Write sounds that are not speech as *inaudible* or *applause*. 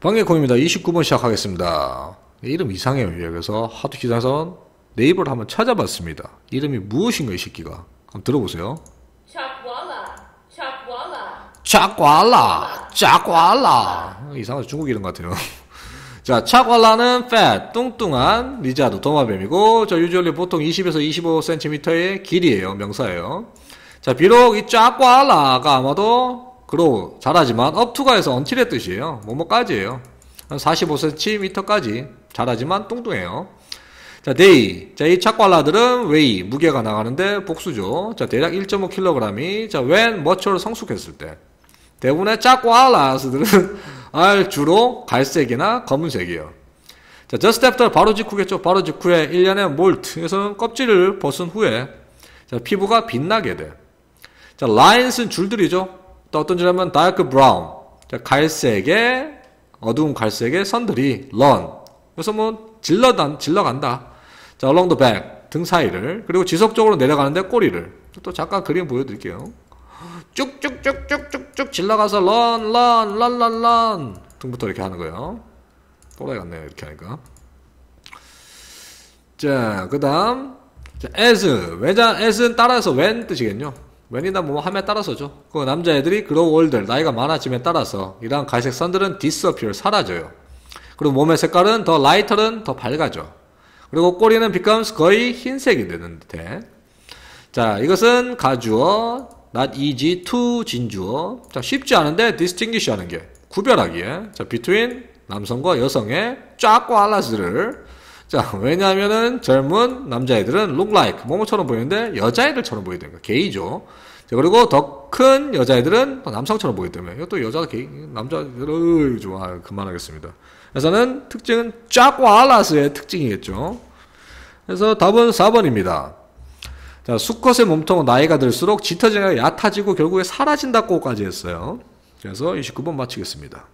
번개콩입니다. 29번 시작하겠습니다. 이름 이상해요. 그래서 하도 기이해서 네이버를 한번 찾아봤습니다. 이름이 무엇인가 이 새끼가. 한번 들어보세요. chuckwalla, chuckwalla. 이상한 중국 이름 같아요. *laughs* 자, chuckwalla는 fat, 뚱뚱한 lizard, 도마뱀이고, 저 usually 보통 20에서 25cm의 길이에요. 명사예요. 자, 비록 이 chuckwalla가 아마도 grow 자라지만 업투가에서 언틸의 뜻이에요. 뭐뭐까지예요. 한 45cm까지 자라지만 뚱뚱해요. 자, they. 자, 이 chuckwalla들은 weigh, 무게가 나가는데 복수죠. 자, 대략 1.5kg이, 자, when mature를 성숙했을 때. 대부분의 chuckwallas들은 *laughs* are 주로 갈색이나 검은색이에요. 자, just after 바로 직후겠죠. 바로 직후에 1년의 molt. 에서는 껍질을 벗은 후에 자, 피부가 빛나게 돼. 자, lines는 줄들이죠. 또 어떤 줄 하면 dark brown. 자, 갈색의 어두운 갈색의 선들이 run. 그래서 뭐 질러단 질러 간다. 자, along the back 등 사이를 그리고 지속적으로 내려가는데 꼬리를 또 잠깐 그림 보여드릴게요. 쭉쭉쭉쭉쭉쭉 질러가서 run run run run run 등부터 이렇게 하는 거예요. 또라이 같네요 이렇게 하니까. 자, 그다음 자, as 왜자 as는 따라서 when 뜻이겠죠. When이나 뭐 함에 따라서죠. 그 남자애들이 grow older 나이가 많아짐에 따라서 이러한 갈색 선들은 disappear 사라져요. 그리고 몸의 색깔은 더 라이터는 더 밝아져. 그리고 꼬리는 becomes 거의 흰색이 되는 듯해. 자, 이것은 가주어, not easy to 진주어. 자, 쉽지 않은데 distinguish 하는 게 구별하기에. 자, between 남성과 여성의 쫙과 알라스를 자, 왜냐하면은 젊은 남자애들은 look like 뭐뭐처럼 보이는데 여자애들처럼 보이니까 게이죠. 자, 그리고 더 큰 여자애들은 남성처럼 보기 때문에 이것도 여자 게이 남자들 좋아 그만하겠습니다. 그래서는 특징은 쫙과 알라스의 특징이겠죠. 그래서 답은 4번입니다. 자, 수컷의 몸통은 나이가 들수록 짙어지가 얕아지고 결국에 사라진다고까지 했어요. 그래서 29번 마치겠습니다.